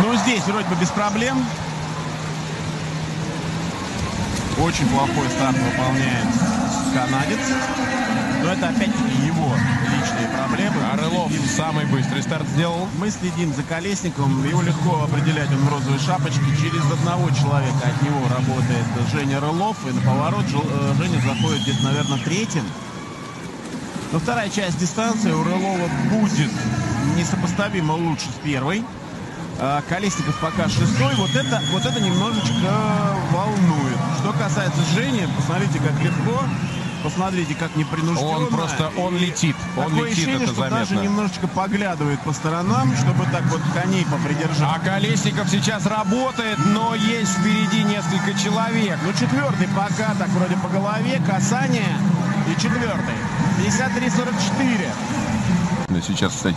Ну, здесь вроде бы без проблем. Очень плохой старт выполняет канадец. Но это опять-таки его личные проблемы. Рылов Следим- самый быстрый старт сделал. Мы следим за Колесником. Его легко определять. Он в розовой шапочке. Через одного человека от него работает Женя Рылов. И на поворот э, Женя заходит где-то, наверное, третьим. Но вторая часть дистанции у Рылова будет несопоставимо лучше с первой. А Колесников пока шестой. Вот это, вот это немножечко волнует. Что касается Жени, посмотрите, как легко. Посмотрите, как непринужденно. Он просто, он И летит. Он такое летит, ощущение, это что даже заметно. немножечко поглядывает по сторонам, чтобы так вот коней попридержать. А Колесников сейчас работает, но есть впереди несколько человек. Ну, четвертый пока так вроде по голове, касание. И четвертый. 53-44. Сейчас, кстати,